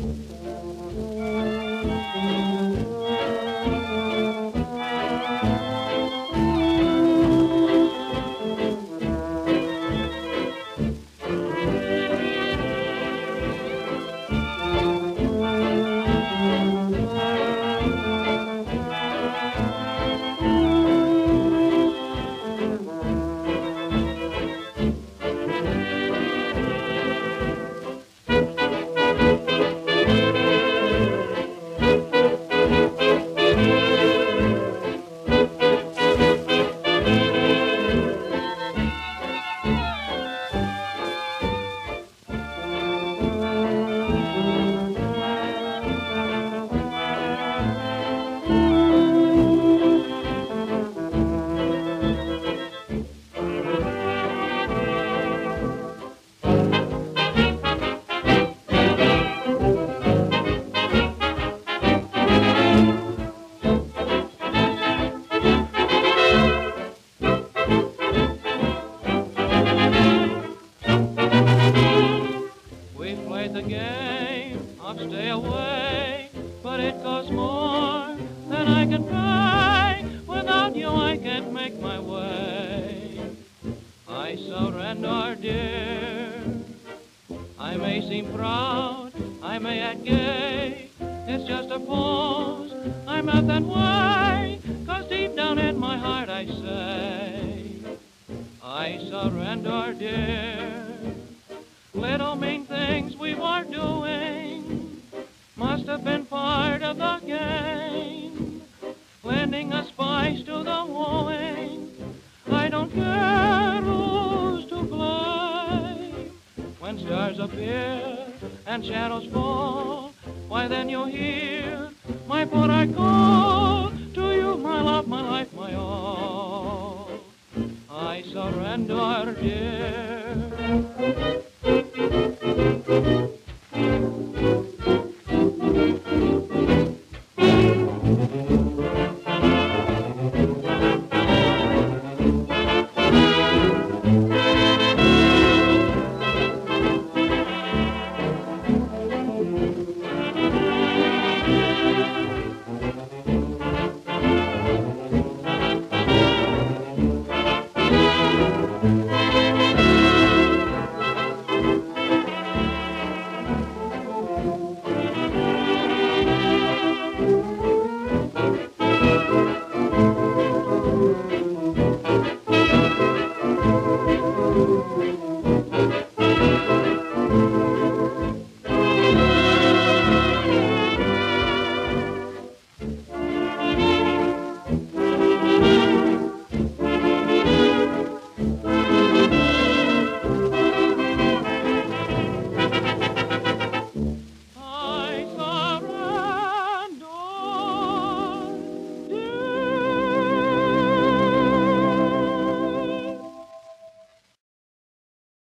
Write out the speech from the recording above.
We the game of stay away, but it costs more than I can pay. Without you, I can't make my way. I surrender, dear. I may seem proud, I may act gay. It's just a pose. I'm not that way, 'cause deep down in my heart I say, I surrender, dear. Little mean lending a spice to the wooing. I don't care who's to blame. When stars appear and shadows fall, why then you hear my put I call to you, my love, my life, my all. I surrender, dear.